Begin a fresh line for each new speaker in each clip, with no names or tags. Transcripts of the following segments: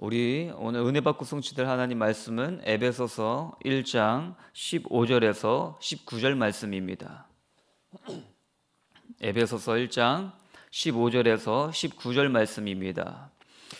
우리 오늘 은혜 받고 성취될 하나님 말씀은 에베소서 1장 15절에서 19절 말씀입니다. 에베소서 1장 15절에서 19절 말씀입니다.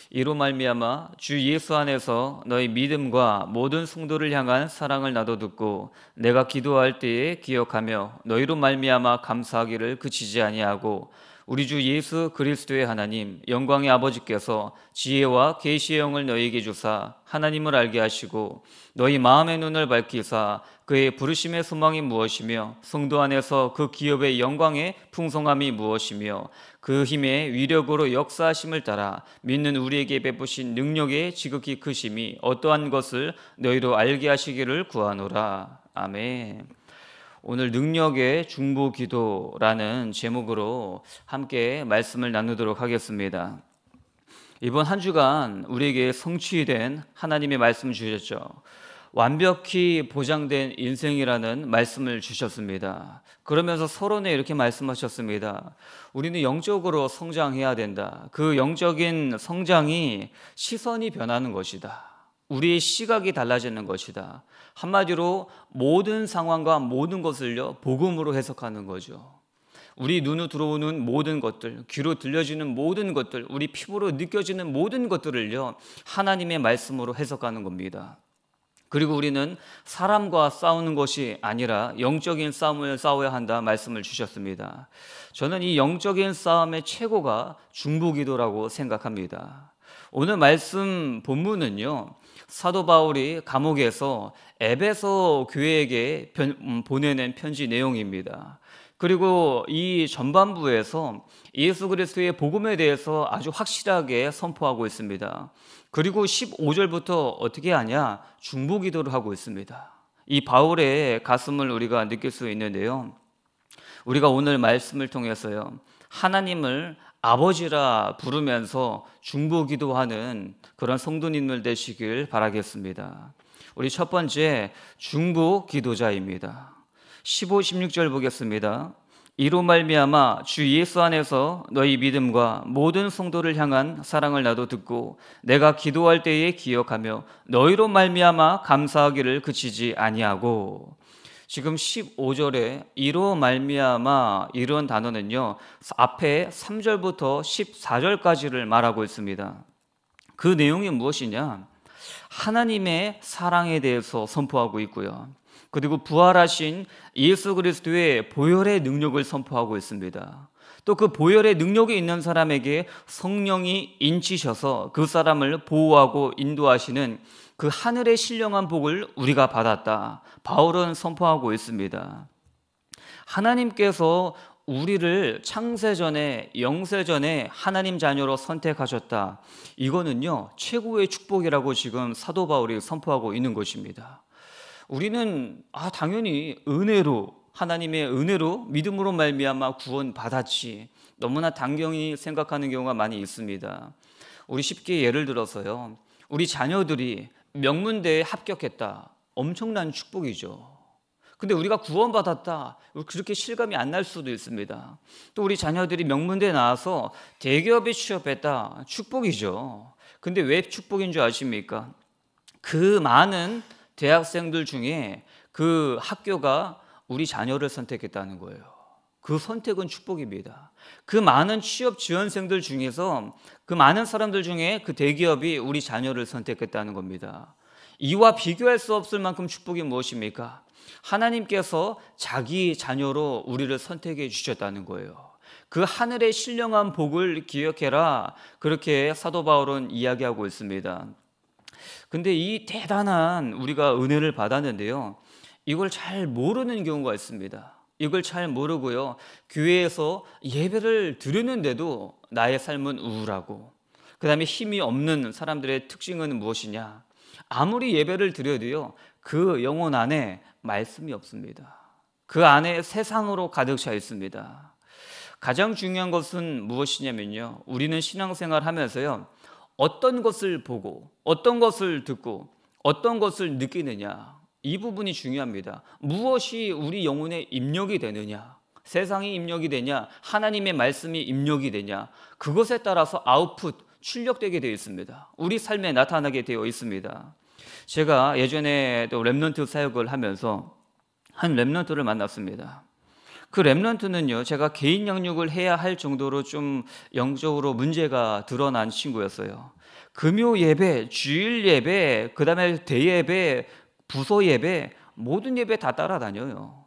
이로 말미암아 주 예수 안에서 너희 믿음과 모든 성도를 향한 사랑을 나도 듣고 내가 기도할 때에 기억하며 너희로 말미암아 감사하기를 그치지 아니하고 우리 주 예수 그리스도의 하나님 영광의 아버지께서 지혜와 계시의 영을 너희에게 주사 하나님을 알게 하시고 너희 마음의 눈을 밝히사 그의 부르심의 소망이 무엇이며 성도 안에서 그 기업의 영광의 풍성함이 무엇이며 그 힘의 위력으로 역사하심을 따라 믿는 우리에게 베푸신 능력의 지극히 크심이 어떠한 것을 너희로 알게 하시기를 구하노라 아멘. 오늘 능력의 중보 기도라는 제목으로 함께 말씀을 나누도록 하겠습니다. 이번 한 주간 우리에게 성취된 하나님의 말씀 주셨죠. 완벽히 보장된 인생이라는 말씀을 주셨습니다. 그러면서 서론에 이렇게 말씀하셨습니다. 우리는 영적으로 성장해야 된다. 그 영적인 성장이 시선이 변하는 것이다. 우리의 시각이 달라지는 것이다. 한마디로 모든 상황과 모든 것을요, 복음으로 해석하는 거죠. 우리 눈으로 들어오는 모든 것들, 귀로 들려지는 모든 것들, 우리 피부로 느껴지는 모든 것들을요, 하나님의 말씀으로 해석하는 겁니다. 그리고 우리는 사람과 싸우는 것이 아니라 영적인 싸움을 싸워야 한다 말씀을 주셨습니다. 저는 이 영적인 싸움의 최고가 중보기도라고 생각합니다. 오늘 말씀 본문은요. 사도 바울이 감옥에서 에베소 교회에게 음, 보내는 편지 내용입니다. 그리고 이 전반부에서 예수 그리스도의 복음에 대해서 아주 확실하게 선포하고 있습니다. 그리고 15절부터 어떻게 하냐? 중보 기도를 하고 있습니다. 이 바울의 가슴을 우리가 느낄 수 있는데요. 우리가 오늘 말씀을 통해서요. 하나님을 아버지라 부르면서 중보 기도 하는 그런 성도님들 되시길 바라겠습니다. 우리 첫 번째 중보 기도자입니다. 15, 16절 보겠습니다. 이로 말미암아 주 예수 안에서 너희 믿음과 모든 성도를 향한 사랑을 나도 듣고 내가 기도할 때에 기억하며 너희로 말미암아 감사하기를 그치지 아니하고 지금 15절에 이로 말미암아 이런 단어는요. 앞에 3절부터 14절까지를 말하고 있습니다. 그 내용이 무엇이냐? 하나님의 사랑에 대해서 선포하고 있고요. 그리고 부활하신 예수 그리스도의 보혈의 능력을 선포하고 있습니다. 또 그 보혈의 능력이 있는 사람에게 성령이 인치셔서 그 사람을 보호하고 인도하시는 그 하늘의 신령한 복을 우리가 받았다. 바울은 선포하고 있습니다. 하나님께서 우리를 창세전에 영세전에 하나님 자녀로 선택하셨다. 이거는요 최고의 축복이라고 지금 사도 바울이 선포하고 있는 것입니다. 우리는 아 당연히 은혜로 하나님의 은혜로 믿음으로 말미암아 구원 받았지. 너무나 당연히 생각하는 경우가 많이 있습니다. 우리 쉽게 예를 들어서요. 우리 자녀들이 명문대에 합격했다. 엄청난 축복이죠. 근데 우리가 구원받았다. 그렇게 실감이 안 날 수도 있습니다. 또 우리 자녀들이 명문대에 나와서 대기업에 취업했다. 축복이죠. 근데 왜 축복인 줄 아십니까? 그 많은 대학생들 중에 그 학교가 우리 자녀를 선택했다는 거예요. 그 선택은 축복입니다. 그 많은 취업 지원생들 중에서 그 많은 사람들 중에 그 대기업이 우리 자녀를 선택했다는 겁니다. 이와 비교할 수 없을 만큼 축복이 무엇입니까? 하나님께서 자기 자녀로 우리를 선택해 주셨다는 거예요. 그 하늘의 신령한 복을 기억해라. 그렇게 사도 바울은 이야기하고 있습니다. 근데 이 대단한 우리가 은혜를 받았는데요. 이걸 잘 모르는 경우가 있습니다. 이걸 잘 모르고요. 교회에서 예배를 드리는데도 나의 삶은 우울하고, 그 다음에 힘이 없는 사람들의 특징은 무엇이냐? 아무리 예배를 드려도요, 그 영혼 안에 말씀이 없습니다. 그 안에 세상으로 가득 차 있습니다. 가장 중요한 것은 무엇이냐면요. 우리는 신앙생활 하면서요, 어떤 것을 보고, 어떤 것을 듣고, 어떤 것을 느끼느냐. 이 부분이 중요합니다. 무엇이 우리 영혼에 입력이 되느냐? 세상이 입력이 되냐? 하나님의 말씀이 입력이 되냐? 그것에 따라서 아웃풋, 출력되게 되어 있습니다. 우리 삶에 나타나게 되어 있습니다. 제가 예전에 또 Remnant 사역을 하면서 한 Remnant를 만났습니다. 그 Remnant는요, 제가 개인 양육을 해야 할 정도로 좀 영적으로 문제가 드러난 친구였어요. 금요 예배, 주일 예배, 그 다음에 대예배, 부서 예배, 모든 예배 다 따라다녀요.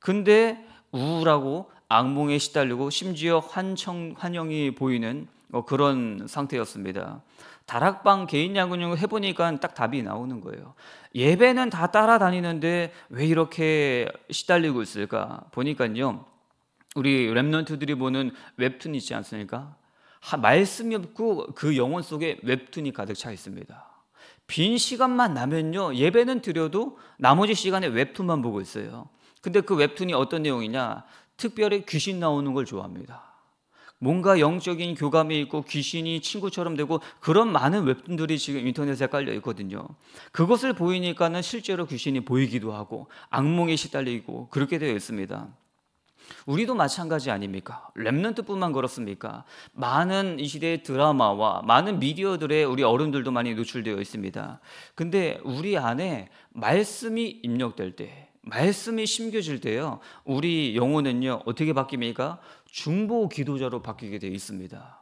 근데 우울하고 악몽에 시달리고 심지어 환청, 환영이 보이는 어, 그런 상태였습니다. 다락방 개인 양근육을 해보니까 딱 답이 나오는 거예요. 예배는 다 따라다니는데 왜 이렇게 시달리고 있을까? 보니까요. 우리 랩런트들이 보는 웹툰 있지 않습니까? 말씀이 없고 그 영혼 속에 웹툰이 가득 차 있습니다. 빈 시간만 나면요. 예배는 드려도 나머지 시간에 웹툰만 보고 있어요. 근데 그 웹툰이 어떤 내용이냐? 특별히 귀신 나오는 걸 좋아합니다. 뭔가 영적인 교감이 있고 귀신이 친구처럼 되고 그런 많은 웹툰들이 지금 인터넷에 깔려 있거든요. 그것을 보이니까는 실제로 귀신이 보이기도 하고 악몽에 시달리고 그렇게 되어 있습니다. 우리도 마찬가지 아닙니까? 랩런트뿐만 그렇습니까? 많은 이 시대의 드라마와 많은 미디어들에 우리 어른들도 많이 노출되어 있습니다. 근데 우리 안에 말씀이 입력될 때, 말씀이 심겨질 때요, 우리 영혼은요, 어떻게 바뀝니까? 중보 기도자로 바뀌게 되어 있습니다.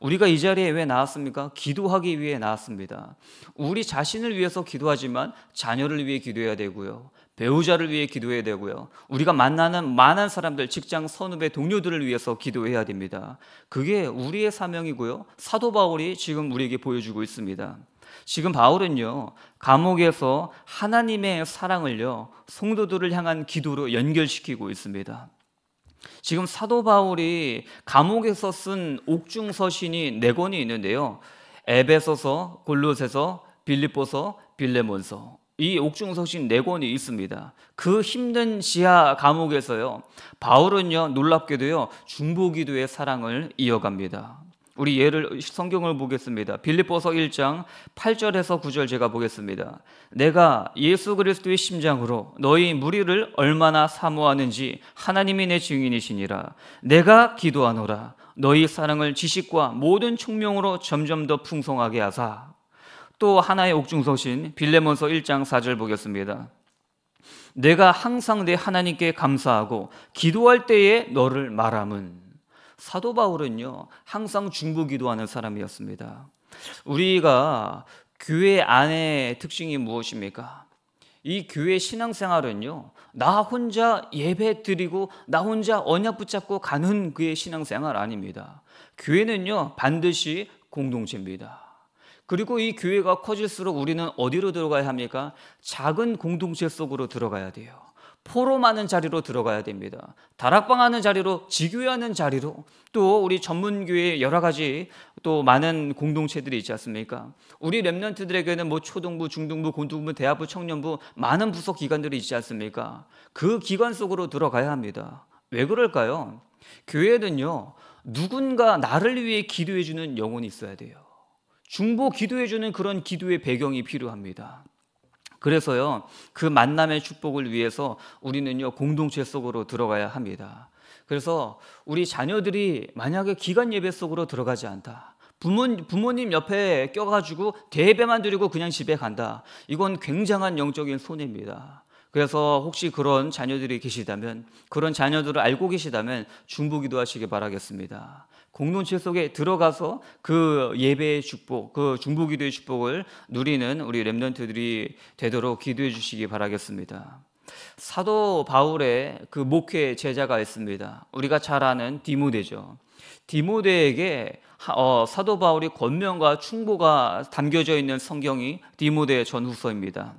우리가 이 자리에 왜 나왔습니까? 기도하기 위해 나왔습니다. 우리 자신을 위해서 기도하지만 자녀를 위해 기도해야 되고요. 배우자를 위해 기도해야 되고요. 우리가 만나는 많은 사람들, 직장 선후배 동료들을 위해서 기도해야 됩니다. 그게 우리의 사명이고요. 사도 바울이 지금 우리에게 보여주고 있습니다. 지금 바울은요, 감옥에서 하나님의 사랑을요, 성도들을 향한 기도로 연결시키고 있습니다. 지금 사도 바울이 감옥에서 쓴 옥중 서신이 네 권이 있는데요. 에베소서, 골로새서, 빌립보서, 빌레몬서. 이 옥중 서신 네 권이 있습니다. 그 힘든 지하 감옥에서요. 바울은요, 놀랍게도요, 중보기도의 사랑을 이어갑니다. 우리 예를 성경을 보겠습니다. 빌립보서 1장 8절에서 9절 제가 보겠습니다. 내가 예수 그리스도의 심장으로 너희 무리를 얼마나 사모하는지 하나님이 내 증인이시니라. 내가 기도하노라. 너희 사랑을 지식과 모든 총명으로 점점 더 풍성하게 하사. 또 하나의 옥중서신 빌레몬서 1장 4절 보겠습니다. 내가 항상 내 하나님께 감사하고 기도할 때에 너를 말함은 사도 바울은요, 항상 중보 기도하는 사람이었습니다. 우리가 교회 안의 특징이 무엇입니까? 이 교회 신앙생활은요, 나 혼자 예배 드리고, 나 혼자 언약 붙잡고 가는 그의 신앙생활 아닙니다. 교회는요, 반드시 공동체입니다. 그리고 이 교회가 커질수록 우리는 어디로 들어가야 합니까? 작은 공동체 속으로 들어가야 돼요. 포럼하는 자리로 들어가야 됩니다. 다락방 하는 자리로, 지교하는 자리로, 또 우리 전문교회 여러 가지 또 많은 공동체들이 있지 않습니까? 우리 랩런트들에게는 뭐 초등부, 중등부, 고등부, 대학부, 청년부 많은 부서 기관들이 있지 않습니까? 그 기관 속으로 들어가야 합니다. 왜 그럴까요? 교회는요, 누군가 나를 위해 기도해주는 영혼이 있어야 돼요. 중보 기도해주는 그런 기도의 배경이 필요합니다. 그래서요, 그 만남의 축복을 위해서 우리는요, 공동체 속으로 들어가야 합니다. 그래서 우리 자녀들이 만약에 기간 예배 속으로 들어가지 않다. 부모, 부모님 옆에 껴가지고 대배만 드리고 그냥 집에 간다. 이건 굉장한 영적인 손해입니다. 그래서 혹시 그런 자녀들이 계시다면, 그런 자녀들을 알고 계시다면 중보기도 하시기 바라겠습니다. 공동체 속에 들어가서 그 예배의 축복, 그 중보기도의 축복을 누리는 우리 렘넌트들이 되도록 기도해 주시기 바라겠습니다. 사도 바울의 그 목회 제자가 있습니다. 우리가 잘 아는 디모데죠. 디모데에게 어, 사도 바울이 권면과 충보가 담겨져 있는 성경이 디모데 전후서입니다.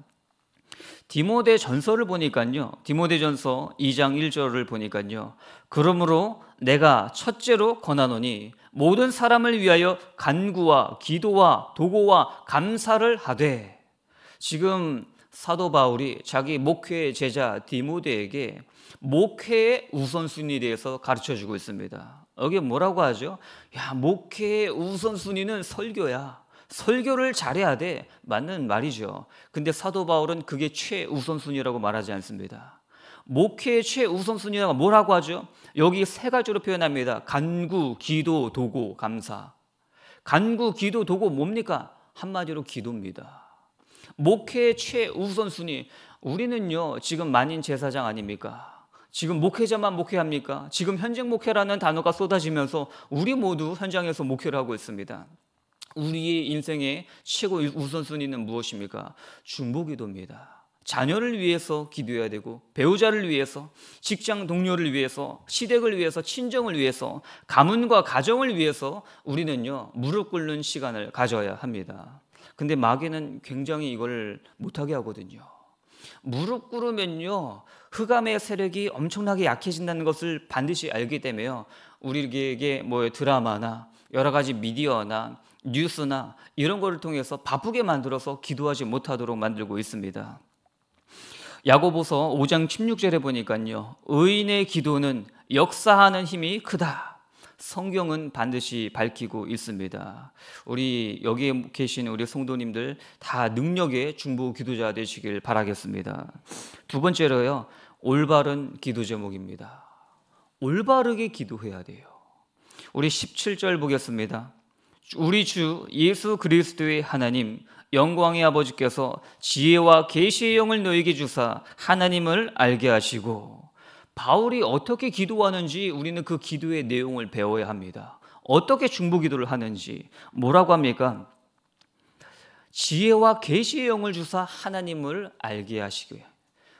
디모데 전서를 보니까요. 디모데 전서 2장 1절을 보니까요. 그러므로 내가 첫째로 권하노니 모든 사람을 위하여 간구와 기도와 도고와 감사를 하되 지금 사도 바울이 자기 목회 제자 디모데에게 목회의 우선순위에 대해서 가르쳐 주고 있습니다. 여기 뭐라고 하죠? 야, 목회의 우선순위는 설교야. 설교를 잘해야 돼. 맞는 말이죠. 근데 사도 바울은 그게 최우선순위라고 말하지 않습니다. 목회의 최우선순위가 뭐라고 하죠? 여기 세 가지로 표현합니다. 간구, 기도, 도고, 감사. 간구, 기도, 도구 뭡니까? 한마디로 기도입니다. 목회 최우선순위 우리는요 지금 만인 제사장 아닙니까? 지금 목회자만 목회합니까? 지금 현장 목회라는 단어가 쏟아지면서 우리 모두 현장에서 목회를 하고 있습니다. 우리의 인생의 최고 우선순위는 무엇입니까? 중보기도입니다. 자녀를 위해서 기도해야 되고 배우자를 위해서 직장 동료를 위해서 시댁을 위해서 친정을 위해서 가문과 가정을 위해서 우리는요 무릎 꿇는 시간을 가져야 합니다. 근데 마귀는 굉장히 이걸 못하게 하거든요. 무릎 꿇으면요 흑암의 세력이 엄청나게 약해진다는 것을 반드시 알기 때문에요 우리에게 뭐 드라마나 여러 가지 미디어나 뉴스나 이런 거를 통해서 바쁘게 만들어서 기도하지 못하도록 만들고 있습니다. 야고보서 5장 16절에 보니까요. 의인의 기도는 역사하는 힘이 크다. 성경은 반드시 밝히고 있습니다. 우리 여기에 계신 우리 성도님들 다 능력의 중보 기도자 되시길 바라겠습니다. 두 번째로요. 올바른 기도 제목입니다. 올바르게 기도해야 돼요. 우리 17절 보겠습니다. 우리 주 예수 그리스도의 하나님 영광의 아버지께서 지혜와 계시의 영을 너에게 주사 하나님을 알게 하시고 바울이 어떻게 기도하는지 우리는 그 기도의 내용을 배워야 합니다. 어떻게 중보 기도를 하는지 뭐라고 합니까? 지혜와 계시의 영을 주사 하나님을 알게 하시고요.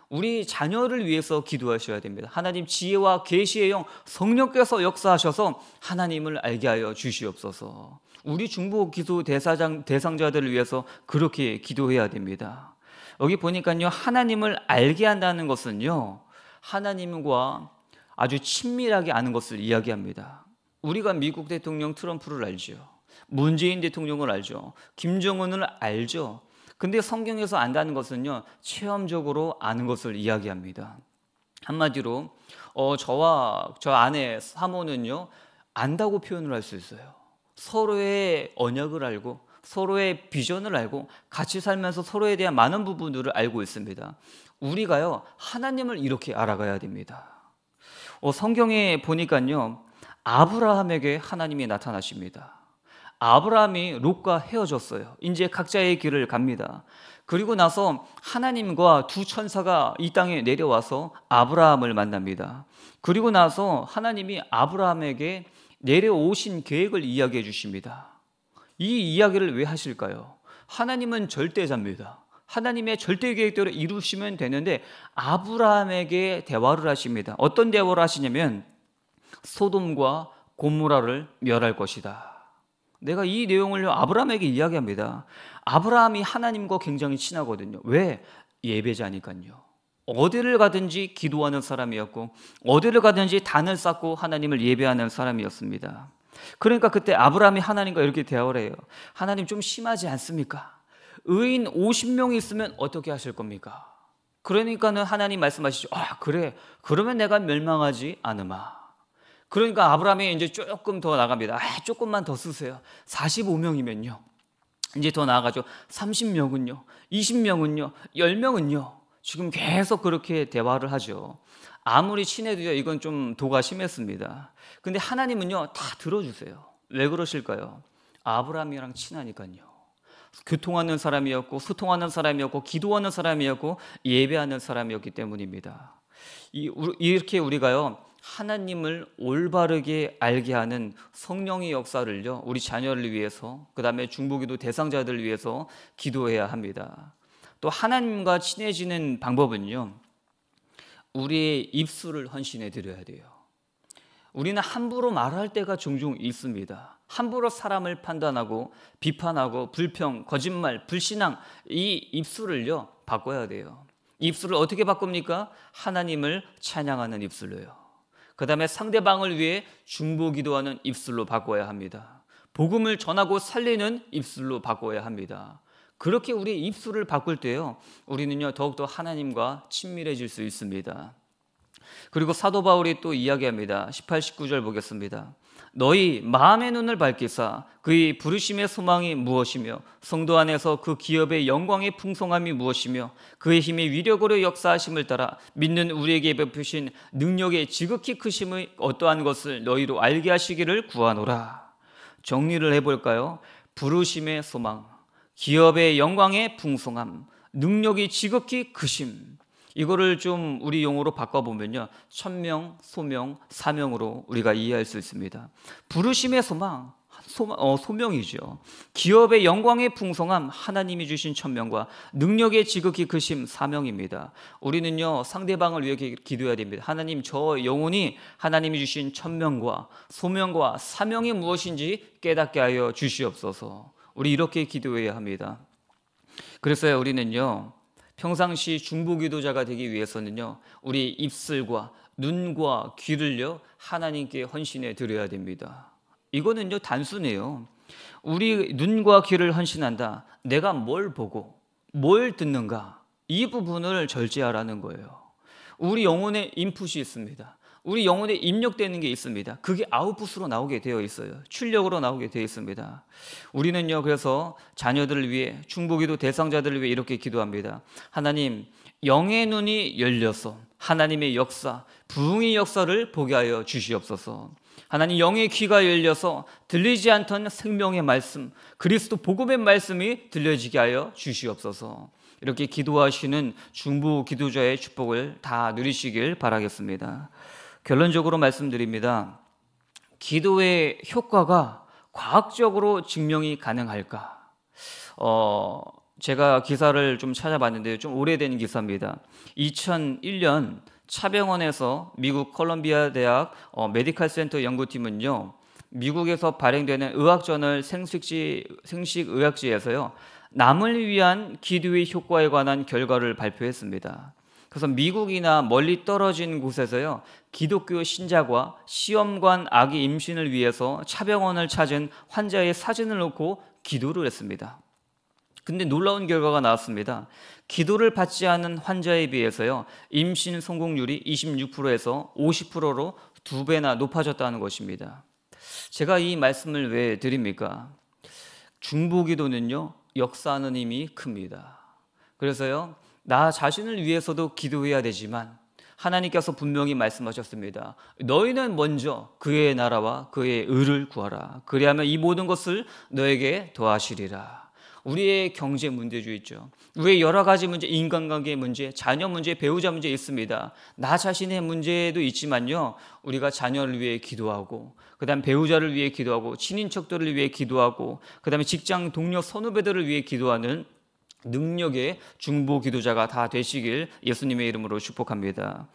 우리 자녀를 위해서 기도하셔야 됩니다. 하나님 지혜와 계시의 영 성령께서 역사하셔서 하나님을 알게 하여 주시옵소서. 우리 중보 기도 대사장 대상자들을 위해서 그렇게 기도해야 됩니다. 여기 보니까요. 하나님을 알게 한다는 것은요. 하나님과 아주 친밀하게 아는 것을 이야기합니다. 우리가 미국 대통령 트럼프를 알죠. 문재인 대통령을 알죠. 김정은을 알죠. 근데 성경에서 안다는 것은요, 체험적으로 아는 것을 이야기합니다. 한마디로, 어, 저와 저 아내 사모는요, 안다고 표현을 할 수 있어요. 서로의 언역을 알고, 서로의 비전을 알고, 같이 살면서 서로에 대한 많은 부분들을 알고 있습니다. 우리가요, 하나님을 이렇게 알아가야 됩니다. 어, 성경에 보니까요, 아브라함에게 하나님이 나타나십니다. 아브라함이 롯과 헤어졌어요. 이제 각자의 길을 갑니다. 그리고 나서 하나님과 두 천사가 이 땅에 내려와서 아브라함을 만납니다. 그리고 나서 하나님이 아브라함에게 내려오신 계획을 이야기해 주십니다. 이 이야기를 왜 하실까요? 하나님은 절대자입니다. 하나님의 절대 계획대로 이루시면 되는데 아브라함에게 대화를 하십니다. 어떤 대화를 하시냐면 소돔과 고무라를 멸할 것이다. 내가 이 내용을 아브라함에게 이야기합니다. 아브라함이 하나님과 굉장히 친하거든요. 왜? 예배자니까요. 어디를 가든지 기도하는 사람이었고 어디를 가든지 단을 쌓고 하나님을 예배하는 사람이었습니다. 그러니까 그때 아브라함이 하나님과 이렇게 대화를 해요. 하나님 좀 심하지 않습니까? 의인 50명이 있으면 어떻게 하실 겁니까? 그러니까는 하나님 말씀하시죠. 아, 그래. 그러면 내가 멸망하지 않으마. 그러니까 아브라함이 이제 조금 더 나갑니다. 아, 조금만 더 쓰세요. 45명이면요. 이제 더 나아가죠. 30명은요. 20명은요. 10명은요. 지금 계속 그렇게 대화를 하죠. 아무리 친해도요. 이건 좀 도가 심했습니다. 근데 하나님은요. 다 들어주세요. 왜 그러실까요? 아브라함이랑 친하니까요. 교통하는 사람이었고 소통하는 사람이었고 기도하는 사람이었고 예배하는 사람이었기 때문입니다. 이렇게 우리가요 하나님을 올바르게 알게 하는 성령의 역사를요, 우리 자녀를 위해서, 그 다음에 중보기도 대상자들을 위해서 기도해야 합니다. 또 하나님과 친해지는 방법은요, 우리의 입술을 헌신해 드려야 돼요. 우리는 함부로 말할 때가 종종 있습니다. 함부로 사람을 판단하고 비판하고 불평, 거짓말, 불신앙 이 입술을요 바꿔야 돼요. 입술을 어떻게 바꿉니까? 하나님을 찬양하는 입술로요. 그 다음에 상대방을 위해 중보 기도하는 입술로 바꿔야 합니다. 복음을 전하고 살리는 입술로 바꿔야 합니다. 그렇게 우리 입술을 바꿀 때요, 우리는요, 더욱더 하나님과 친밀해질 수 있습니다. 그리고 사도 바울이 또 이야기합니다. 18, 19절 보겠습니다. 너희 마음의 눈을 밝히사 그의 부르심의 소망이 무엇이며 성도 안에서 그 기업의 영광의 풍성함이 무엇이며 그의 힘의 위력으로 역사하심을 따라 믿는 우리에게 베푸신 능력의 지극히 크심의 어떠한 것을 너희로 알게 하시기를 구하노라. 정리를 해볼까요? 부르심의 소망, 기업의 영광의 풍성함, 능력이 지극히 크심. 이거를 좀 우리 용어로 바꿔보면요. 천명, 소명, 사명으로 우리가 이해할 수 있습니다. 부르심의 소망, 소, 어, 소명이죠. 기업의 영광의 풍성함, 하나님이 주신 천명과 능력의 지극히 크심, 사명입니다. 우리는요, 상대방을 위해 기도해야 됩니다. 하나님, 저 영혼이 하나님이 주신 천명과 소명과 사명이 무엇인지 깨닫게 하여 주시옵소서. 우리 이렇게 기도해야 합니다. 그래서 우리는요, 평상시 중보 기도자가 되기 위해서는요, 우리 입술과 눈과 귀를요, 하나님께 헌신해 드려야 됩니다. 이거는요, 단순해요. 우리 눈과 귀를 헌신한다. 내가 뭘 보고, 뭘 듣는가. 이 부분을 절제하라는 거예요. 우리 영혼에 인풋이 있습니다. 우리 영혼에 입력되는 게 있습니다. 그게 아웃풋으로 나오게 되어 있어요. 출력으로 나오게 되어 있습니다. 우리는요, 그래서 자녀들을 위해, 중보기도 대상자들을 위해 이렇게 기도합니다. 하나님, 영의 눈이 열려서 하나님의 역사, 부흥의 역사를 보게 하여 주시옵소서. 하나님 영의 귀가 열려서 들리지 않던 생명의 말씀, 그리스도 복음의 말씀이 들려지게 하여 주시옵소서. 이렇게 기도하시는 중부 기도자의 축복을 다 누리시길 바라겠습니다. 결론적으로 말씀드립니다. 기도의 효과가 과학적으로 증명이 가능할까? 어, 제가 기사를 좀 찾아봤는데요. 좀 오래된 기사입니다. 2001년 차병원에서 미국 컬럼비아 대학 어, 메디칼 센터 연구팀은요. 미국에서 발행되는 의학저널 생식지, 생식의학지에서요. 남을 위한 기도의 효과에 관한 결과를 발표했습니다. 그래서 미국이나 멀리 떨어진 곳에서요, 기독교 신자과 시험관 아기 임신을 위해서 차병원을 찾은 환자의 사진을 놓고 기도를 했습니다. 근데 놀라운 결과가 나왔습니다. 기도를 받지 않은 환자에 비해서요, 임신 성공률이 26%에서 50%로 두 배나 높아졌다는 것입니다. 제가 이 말씀을 왜 드립니까? 중보 기도는요, 역사하는 힘이 큽니다. 그래서요, 나 자신을 위해서도 기도해야 되지만 하나님께서 분명히 말씀하셨습니다. 너희는 먼저 그의 나라와 그의 의를 구하라. 그리하면 이 모든 것을 너에게 더하시리라. 우리의 경제 문제주 있죠. 우리의 여러 가지 문제, 인간관계 문제, 자녀 문제, 배우자 문제 있습니다. 나 자신의 문제도 있지만요. 우리가 자녀를 위해 기도하고, 그 다음 배우자를 위해 기도하고, 친인척들을 위해 기도하고, 그 다음에 직장 동료 선후배들을 위해 기도하는 능력의 중보 기도자가 다 되시길 예수님의 이름으로 축복합니다.